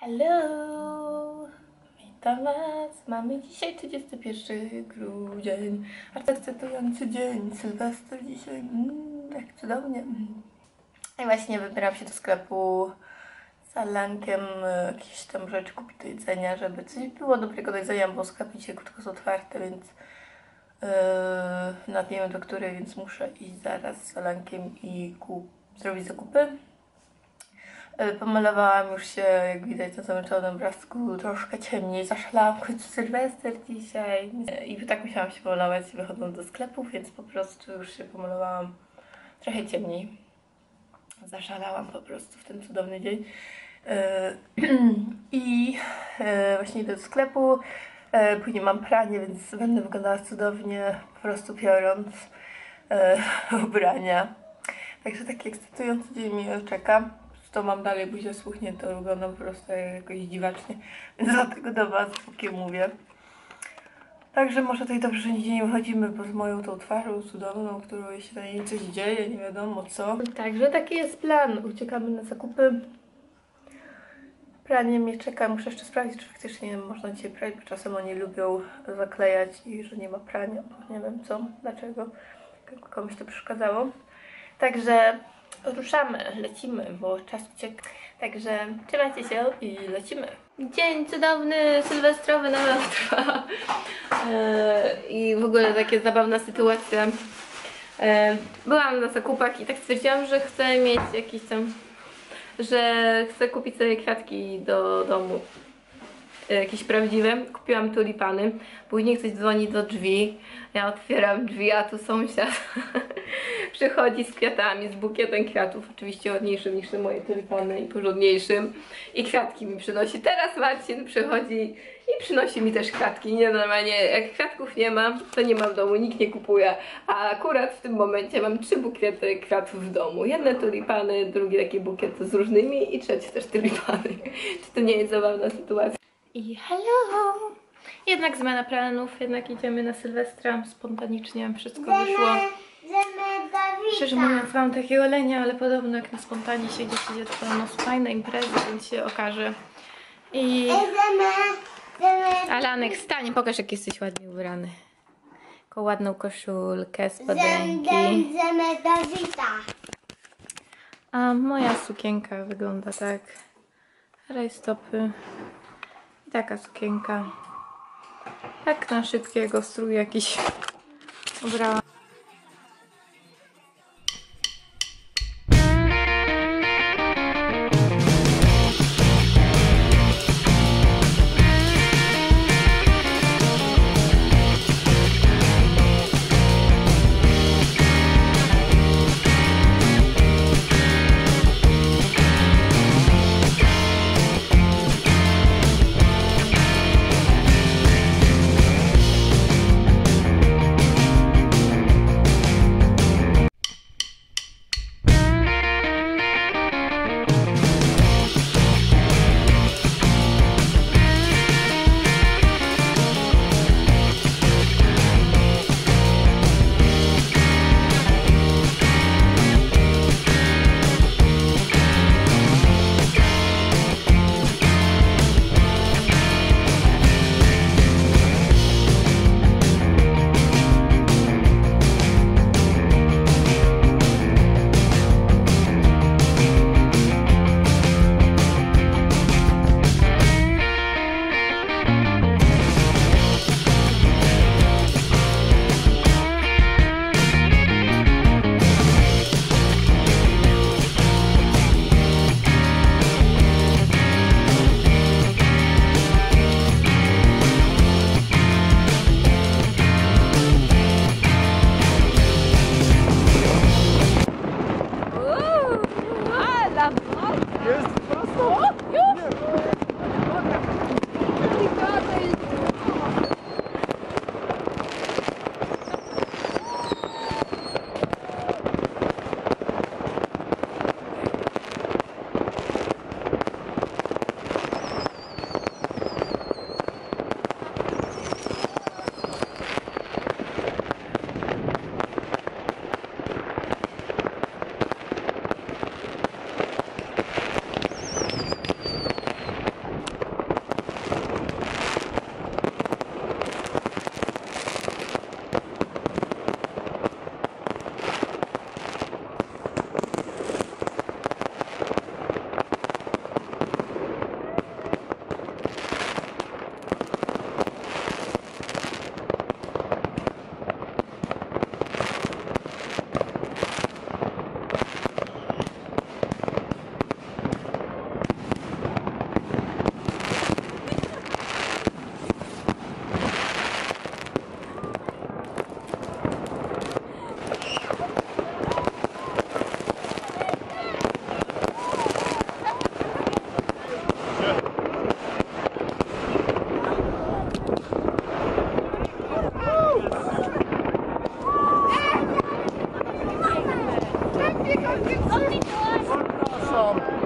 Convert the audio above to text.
Hello! Witam Was! Mamy dzisiaj 31 grudzień. Tak ekscytujący dzień. Sylwester dzisiaj. Mm, tak cudownie. I właśnie wybieram się do sklepu z Alankiem. Jakieś tam rzeczy kupić do jedzenia, żeby coś było dobrego do jedzenia, bo sklepy dzisiaj krótko są otwarte, więc yy, nawet nie wiem do której, więc muszę iść zaraz z Alankiem i kup, zrobić zakupy. E, Pomalowałam już się, jak widać na zamęczonym obrazku, troszkę ciemniej. Zaszalałam w końcu Sylwester dzisiaj. E, I tak musiałam się pomalować wychodząc do sklepu, więc po prostu już się pomalowałam trochę ciemniej. Zaszalałam po prostu w ten cudowny dzień. E, I właśnie idę do sklepu. Później mam pranie, więc będę wyglądała cudownie, po prostu biorąc ubrania. Także taki ekscytujący dzień mnie czeka. To mam dalej buzię spuchniętą, wyglądam po prostu jakoś dziwacznie, więc dlatego do Was póki mówię. Także może tutaj dobrze, że nigdzie nie wychodzimy, bo z moją tą twarzą cudowną, którą się na niej coś dzieje, nie wiadomo co. Także taki jest plan. Uciekamy na zakupy. Pranie mnie czeka, muszę jeszcze sprawdzić, czy faktycznie można dzisiaj prać, bo czasem oni lubią zaklejać i że nie ma prania, bo nie wiem co, dlaczego komuś to przeszkadzało. Także ruszamy, lecimy, bo czas ucieka. Także trzymajcie się i lecimy. Dzień cudowny, sylwestrowy nadal trwa. Eee, I w ogóle taka zabawna sytuacja. Eee, byłam na zakupach i tak stwierdziłam, że chcę mieć jakiś tam, że chcę kupić sobie kwiatki do domu. E, Jakieś prawdziwe. Kupiłam tulipany. Później ktoś dzwoni do drzwi. Ja otwieram drzwi, a tu sąsiad przychodzi z kwiatami, z bukietem kwiatów, oczywiście ładniejszym niż te moje tulipany i porządniejszym. I kwiatki mi przynosi. Teraz Marcin przychodzi i przynosi mi też kwiatki. Nie normalnie, jak kwiatków nie mam, to nie mam w domu, nikt nie kupuje. A akurat w tym momencie mam trzy bukiety kwiatów w domu. Jedne tulipany, drugi taki bukiet z różnymi i trzeci też tulipany. Czy to nie jest zabawna sytuacja? I hello! Jednak zmiana planów, jednak idziemy na Sylwestra spontanicznie, wszystko wyszło. Szczerze mówiąc, mam takiego lenia, ale podobno jak na spontanie się gdzieś idzie, to no fajne imprezy, więc się okaże. I Alanek, stań, pokaż jak jesteś ładnie ubrany. Taką ładną koszulkę, spodenki. A moja sukienka wygląda tak. Rajstopy. I taka sukienka. Tak na szybkiego strój jakiś ubrałam. Давай. Jest prosto. O, już. Nie. Awesome.